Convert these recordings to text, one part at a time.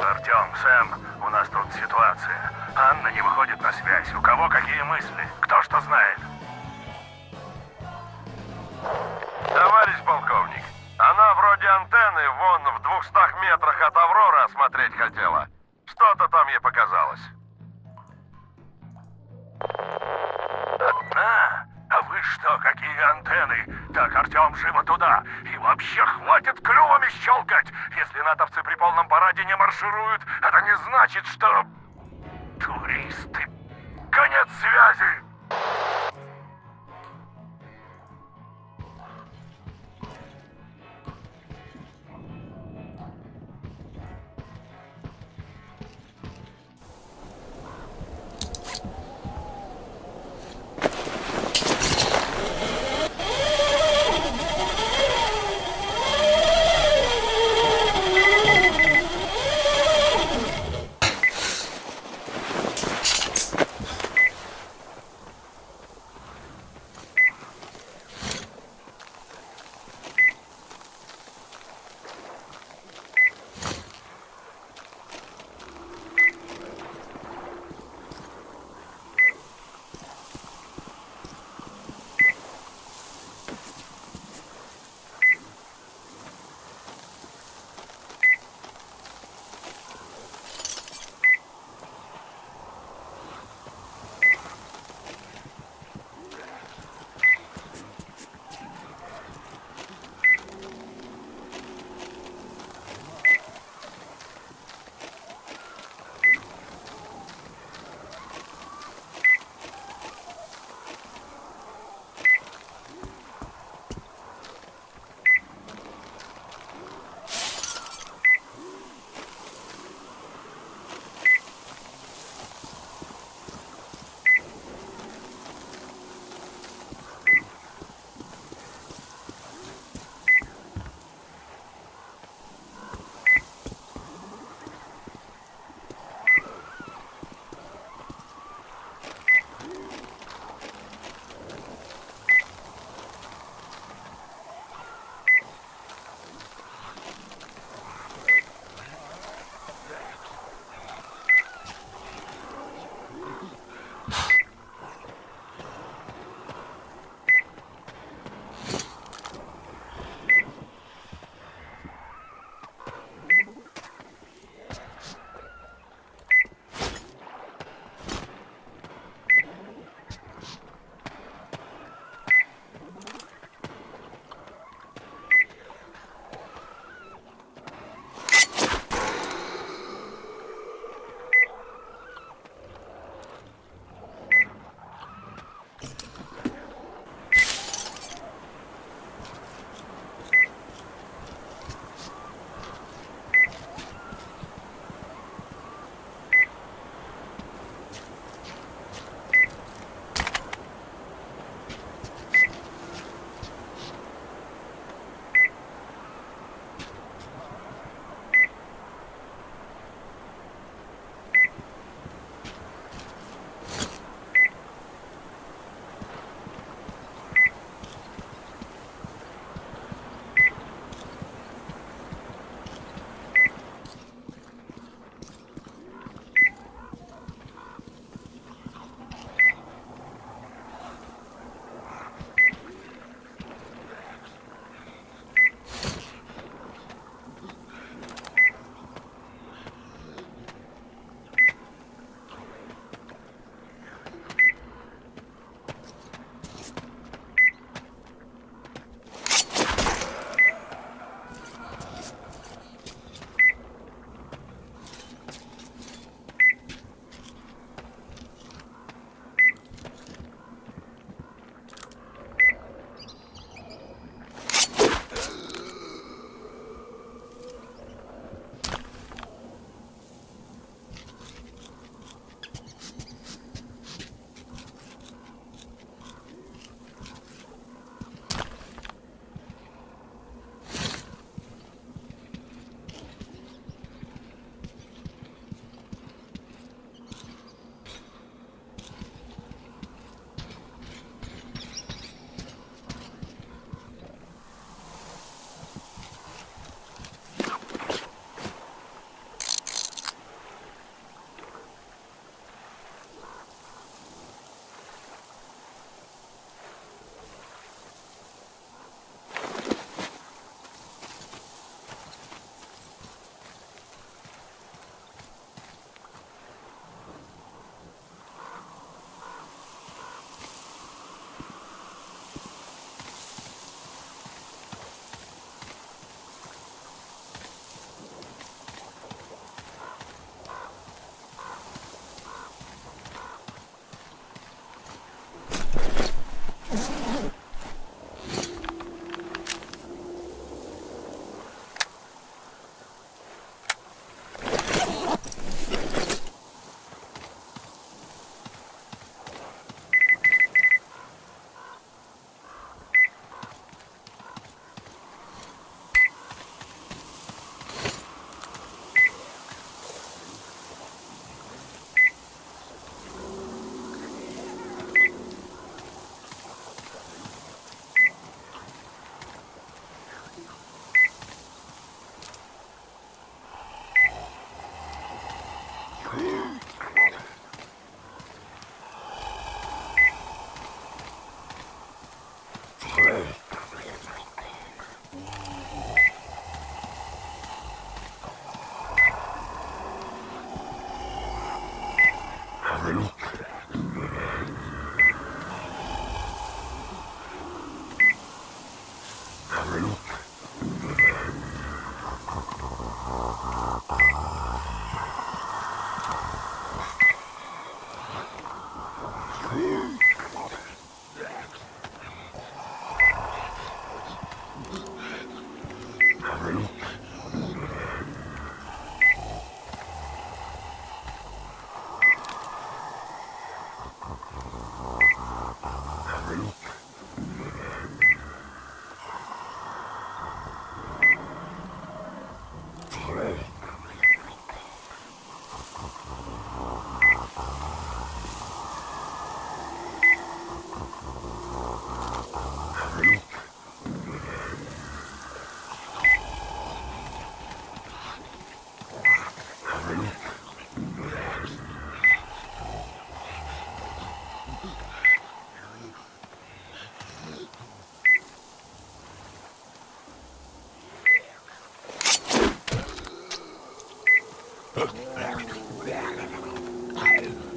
Привет, Артем, Сэм. У нас тут ситуация. Анна не выходит на связь. У кого какие мысли? Кто что знает? Товарищ полковник, она вроде антенны вон в двухстах метрах от Авроры осмотреть хотела. Что-то там ей показалось. Какие антенны? Так, Артем, живо туда. И вообще хватит клювами щелкать. Если натовцы при полном параде не маршируют, это не значит, что... Туристы. Конец связи.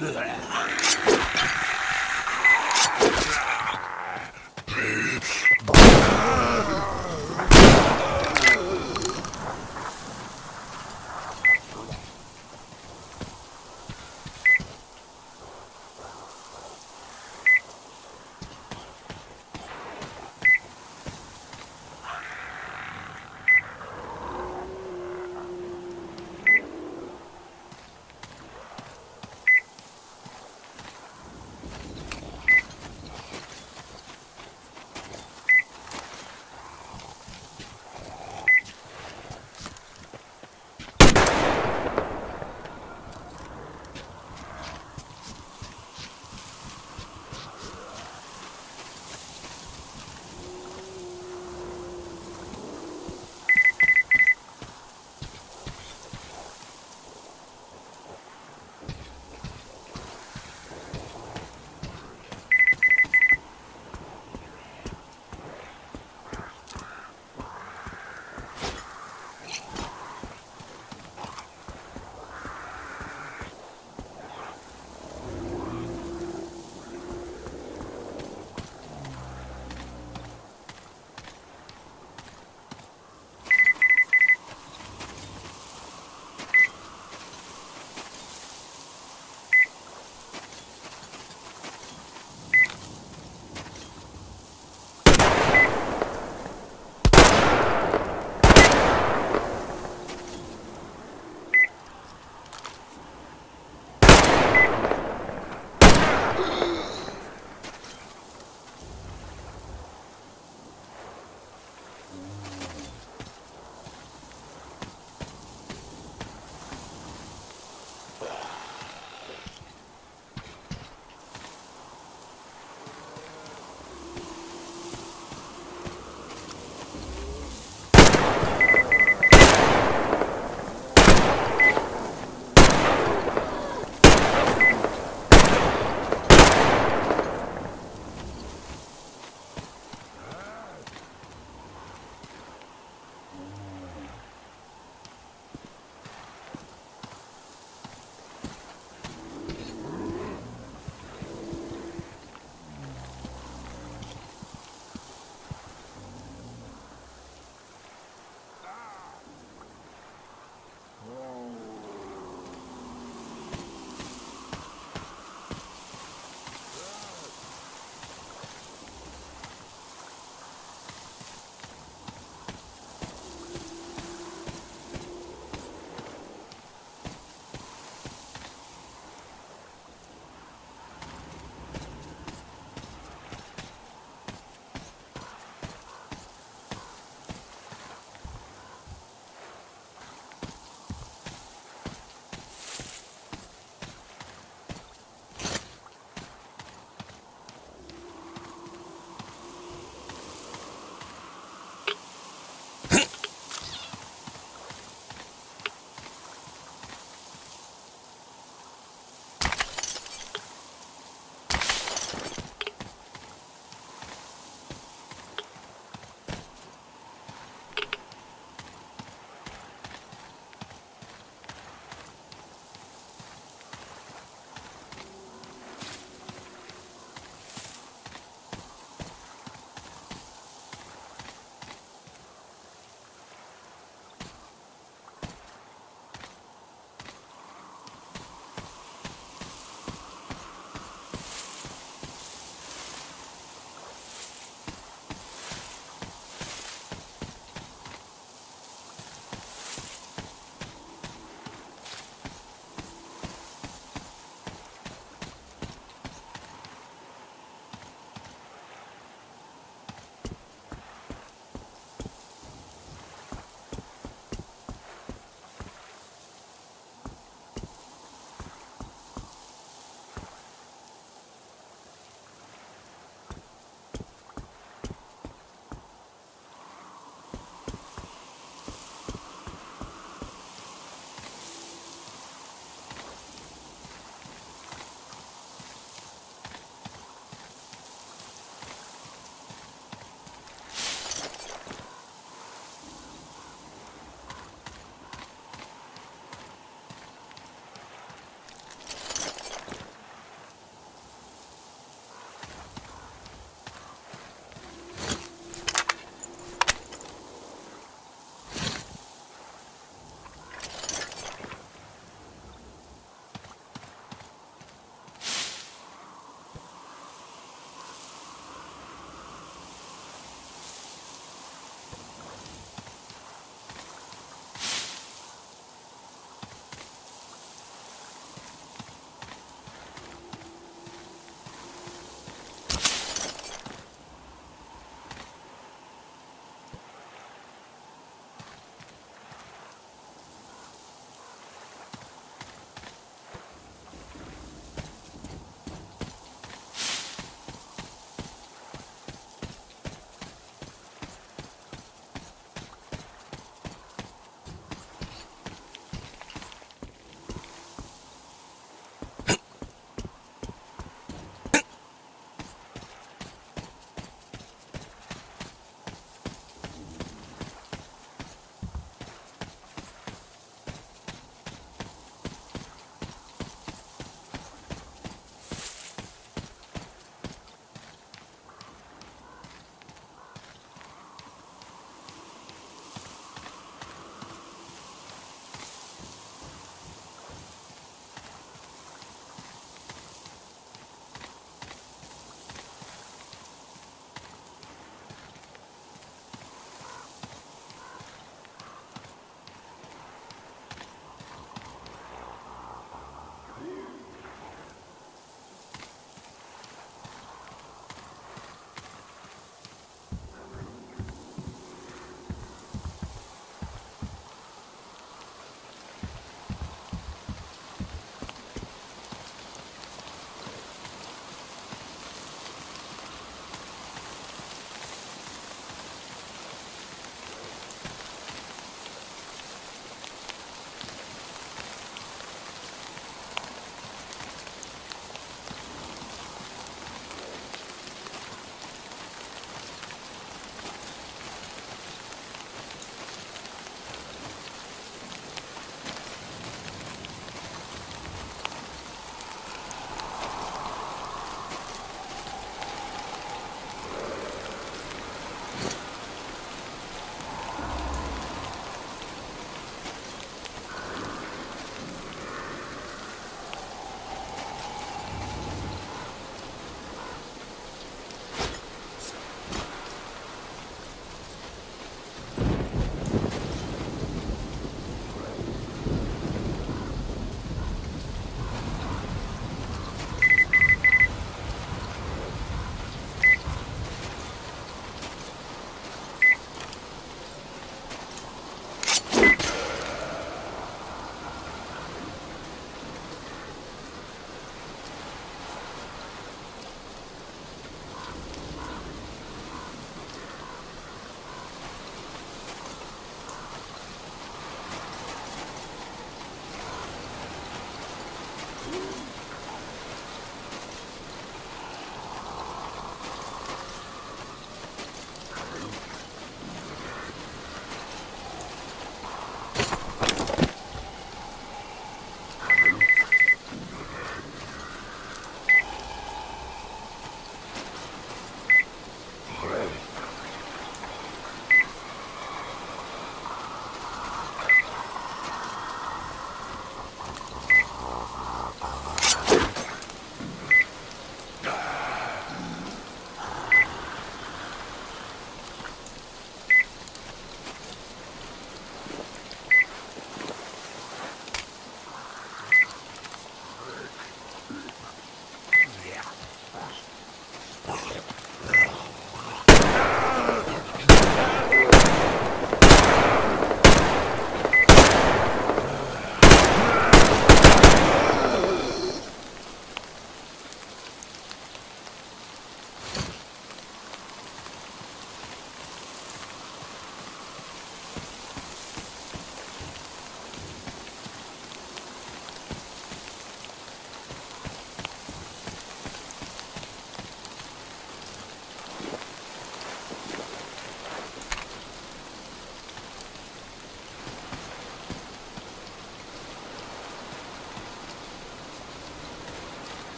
Blech.